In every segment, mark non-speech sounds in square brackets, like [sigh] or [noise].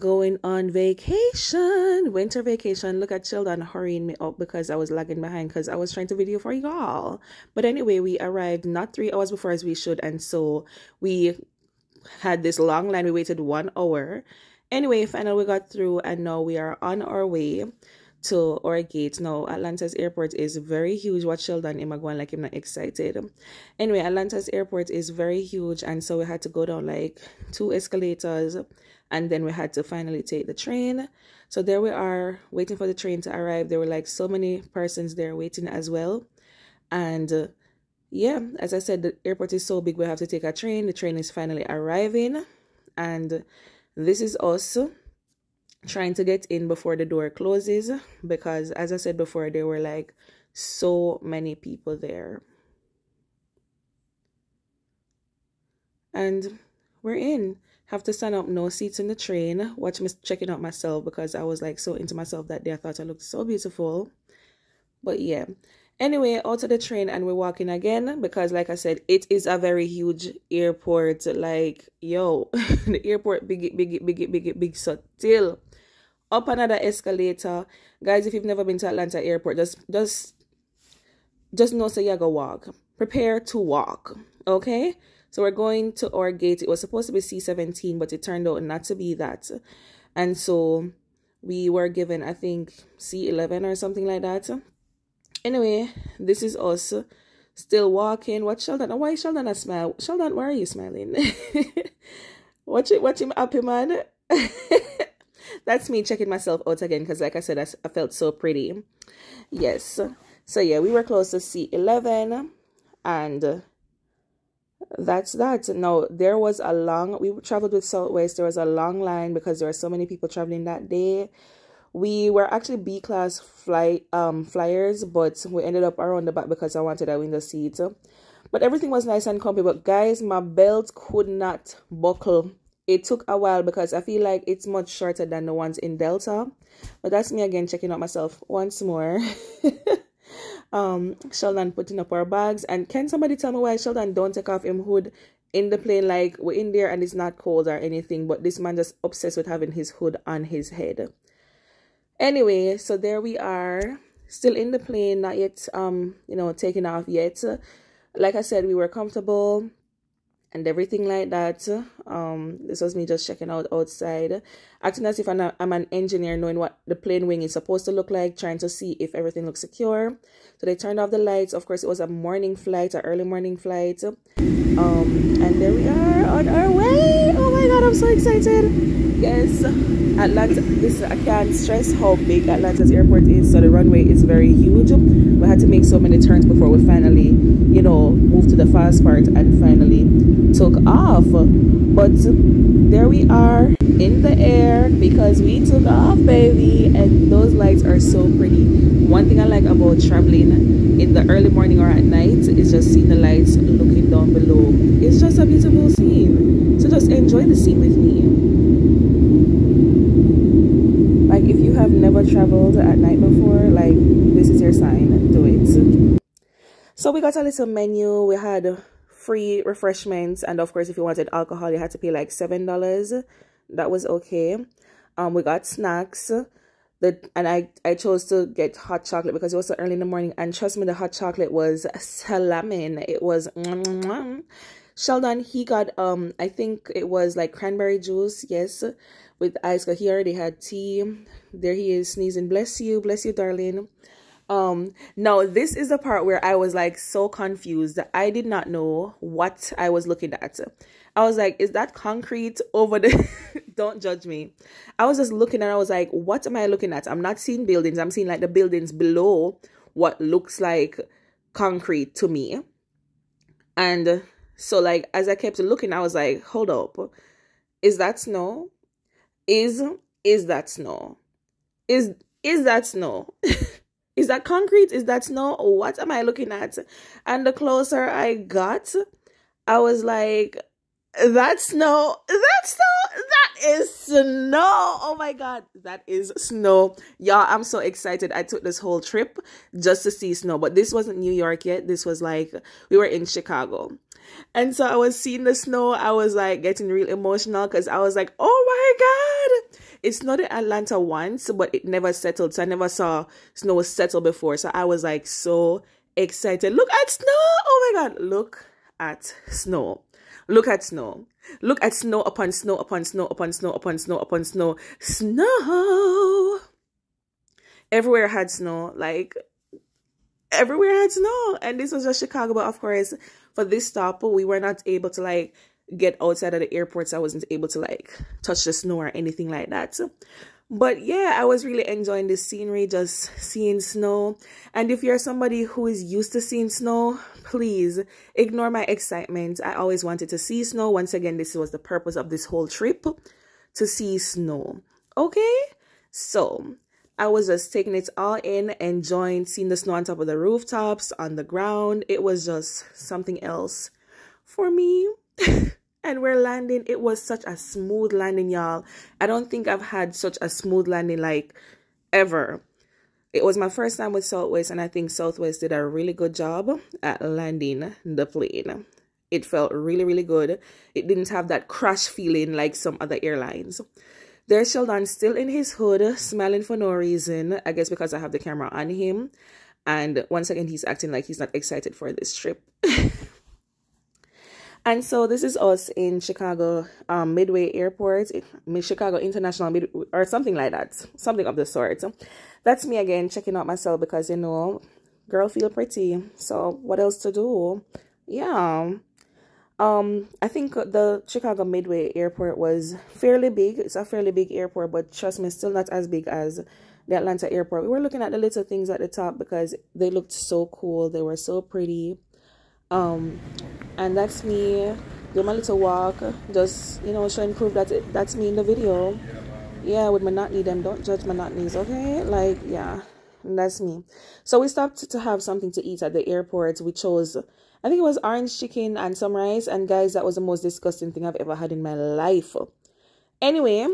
going on vacation, winter vacation. Look at children hurrying me up because I was lagging behind because I was trying to video for y'all. But anyway, we arrived not three hours before as we should, and so we had this long line. We waited one hour. Anyway, finally we got through, and now we are on our way to our gate. Now, Atlanta's airport is very huge. What Sheldon am I going like I'm not excited. Anyway, Atlanta's airport is very huge, and so we had to go down like two escalators, and then we had to finally take the train. So there we are, waiting for the train to arrive. There were like so many persons there waiting as well, and. Uh, yeah, as I said, the airport is so big, we have to take a train. The train is finally arriving, and this is us trying to get in before the door closes because as I said before there were like so many people there. And we're in. Have to stand up, no seats in the train. Watch me checking out myself because I was like so into myself that day. I thought I looked so beautiful. But yeah. Anyway, out of the train and we're walking again because like I said, it is a very huge airport. Like, yo, [laughs] the airport big, big, big, big, big, so still up another escalator. Guys, if you've never been to Atlanta Airport, just just just know so you go walk. Prepare to walk. Okay? So we're going to our gate. It was supposed to be C17, but it turned out not to be that. And so we were given, I think, C11 or something like that. Anyway, this is us still walking. What Sheldon? Why Sheldon not smile? Sheldon, why are you smiling? [laughs] watch it, watch him happy man. [laughs] that's me checking myself out again because like I said, I, I felt so pretty. Yes. So yeah, we were close to C11 and that's that. Now, there was a long, we traveled with Southwest. There was a long line because there were so many people traveling that day. We were actually B class flight um flyers, but we ended up around the back because I wanted a window seat. But everything was nice and comfy. But guys, my belt could not buckle it took a while because I feel like it's much shorter than the ones in Delta. But that's me again checking out myself once more. [laughs] um, Sheldon putting up our bags. And can somebody tell me why Sheldon don't take off him hood in the plane? Like we're in there and it's not cold or anything. But this man just obsessed with having his hood on his head. Anyway, so there we are. Still in the plane, not yet um, you know, taking off yet. Like I said, we were comfortable and everything like that. Um, this was me just checking out outside, acting as if I'm, an engineer, knowing what the plane wing is supposed to look like, trying to see if everything looks secure. So they turned off the lights. Of course, it was a morning flight, an early morning flight. Um, and there we are on our way. Oh my god, I'm so excited! Yes, Atlanta. This I can't stress how big Atlanta's airport is. So the runway is very huge. We had to make so many turns before we finally, you know, moved to the fast part and finally took off. But there we are in the air because we took off baby. And those lights are so pretty. One thing i like about traveling in the early morning or at night is just seeing the lights looking down below. It's just a beautiful scene. So just enjoy the scene with me. Like if you have never traveled at night before like this is your sign. Do it. So we got a little menu. We had free refreshments and of course if you wanted alcohol you had to pay like seven dollars. That was okay. Um we got snacks. The and i i chose to get hot chocolate because it was so early in the morning and trust me the hot chocolate was salamin it was sheldon he got um i think it was like cranberry juice yes with ice he already had tea. There he is sneezing. Bless you bless you darling um now this is the part where i was like so confused i did not know what i was looking at. I was like is that concrete over the [laughs] don't judge me. I was just looking and i was like what am i looking at? I'm not seeing buildings. I'm seeing like the buildings below what looks like concrete to me. And so like as i kept looking i was like hold up. Is that snow? Is is that snow? Is is that snow [laughs] Is that concrete? Is that snow? Oh, what am I looking at? And the closer I got, I was like, that snow, that snow, that is snow. Oh my God, that is snow. Y'all, I'm so excited. I took this whole trip just to see snow, but this wasn't New York yet. This was like, we were in Chicago. And so I was seeing the snow. I was like getting real emotional because I was like, oh my God it not in Atlanta once, but it never settled. So I never saw snow settle before. So I was like so excited. Look at snow. Oh my God. Look at snow. Look at snow. Look at snow upon snow upon snow upon snow upon snow upon snow. Snow. Everywhere had snow. Like everywhere had snow. And this was just Chicago. But of course, for this stop, we were not able to like get outside of the airport. So I wasn't able to like touch the snow or anything like that. But yeah, I was really enjoying the scenery, just seeing snow. And if you're somebody who is used to seeing snow, please ignore my excitement. I always wanted to see snow. Once again, this was the purpose of this whole trip, to see snow. Okay? So, I was just taking it all in, and enjoying seeing the snow on top of the rooftops, on the ground. It was just something else for me. [laughs] and we're landing it was such a smooth landing y'all. I don't think i've had such a smooth landing like ever. It was my first time with southwest and i think southwest did a really good job at landing the plane. It felt really really good. It didn't have that crash feeling like some other airlines. There's sheldon still in his hood smiling for no reason. I guess because i have the camera on him. And once again he's acting like he's not excited for this trip [laughs] And so this is us in Chicago um, Midway Airport, Chicago International or something like that, something of the sort. That's me again checking out myself because, you know, girl feel pretty. So what else to do? Yeah. Um, I think the Chicago Midway Airport was fairly big. It's a fairly big airport, but trust me, still not as big as the Atlanta airport. We were looking at the little things at the top because they looked so cool. They were so pretty um and that's me doing my little walk just you know showing proof that it, that's me in the video. Yeah with monotony them don't judge monotonies okay? Like yeah that's me. So we stopped to have something to eat at the airport. We chose i think it was orange chicken and some rice. And guys that was the most disgusting thing i've ever had in my life. Anyway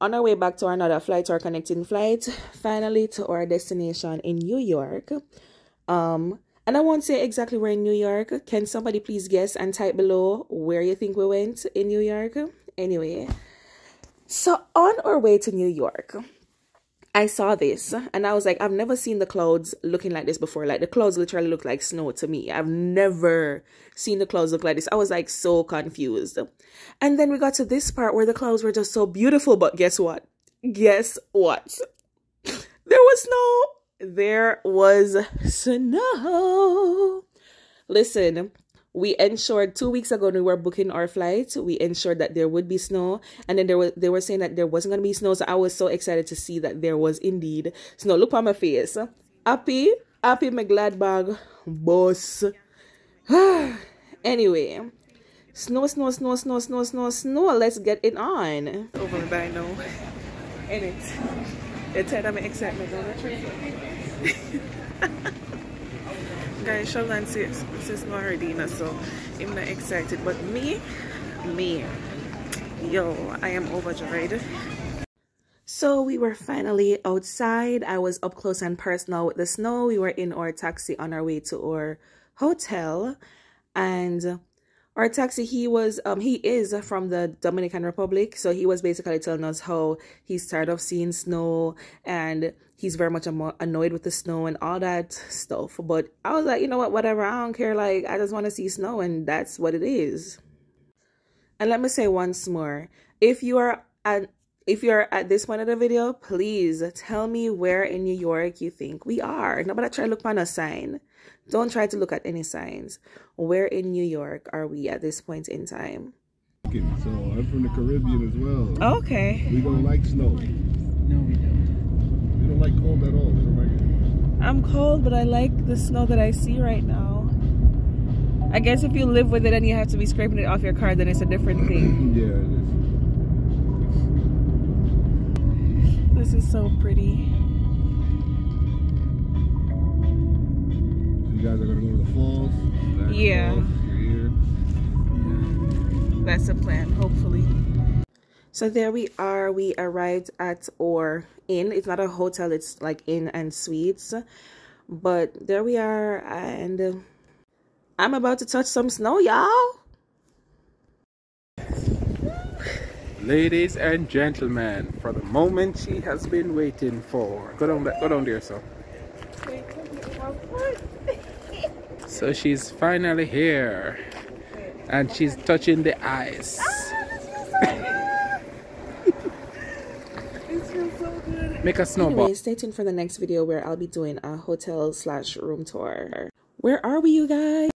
on our way back to another flight our connecting flight finally to our destination in new york. Um and I won't say exactly where in New York. Can somebody please guess and type below where you think we went in New York? Anyway, so on our way to New York, I saw this and I was like, I've never seen the clouds looking like this before. Like the clouds literally look like snow to me. I've never seen the clouds look like this. I was like so confused. And then we got to this part where the clouds were just so beautiful. But guess what? Guess what? [laughs] There was snow there was snow. Listen, we ensured two weeks ago when we were booking our flight, we ensured that there would be snow. And then there was they were saying that there wasn't gonna be snow. So I was so excited to see that there was indeed snow. Look on my face. Happy, happy my glad bag boss. [sighs] anyway. Snow, snow, snow, snow, snow, snow, snow. Let's get it on. Over by now. In it. It's my excitement on the trip. [laughs] Guys, Sheldon says, says no already, so I'm not excited. But me, me, yo, I am overjoyed. So we were finally outside. I was up close and personal with the snow. We were in our taxi on our way to our hotel. And our taxi he was um he is from the dominican republic so he was basically telling us how he's tired of seeing snow and he's very much annoyed with the snow and all that stuff. But i was like you know what? Whatever i don't care. Like i just want to see snow and that's what it is. And let me say once more if you are at if you're at this point of the video please tell me where in new york you think we are nobody try to look on a sign don't try to look at any signs. Where in New York are we at this point in time? So I'm from the Caribbean as well. Okay. We don't like snow. No, we don't. We don't like cold at all. We don't like it. I'm cold, but I like the snow that I see right now. I guess if you live with it and you have to be scraping it off your car, then it's a different thing. [clears throat] yeah, it is. This is so pretty. you guys are gonna go to the falls. yeah. That's the plan, hopefully. So there we are. We arrived at or in. It's not a hotel. It's like inn and suites. But there we are, and I'm about to touch some snow, y'all. Ladies and gentlemen, for the moment she has been waiting for. Go down, go down there, so. [laughs] So she's finally here. And she's touching the ice. [laughs] Make a snowball. Anyway, stay tuned for the next video where I'll be doing a hotel slash room tour. Where are we, you guys?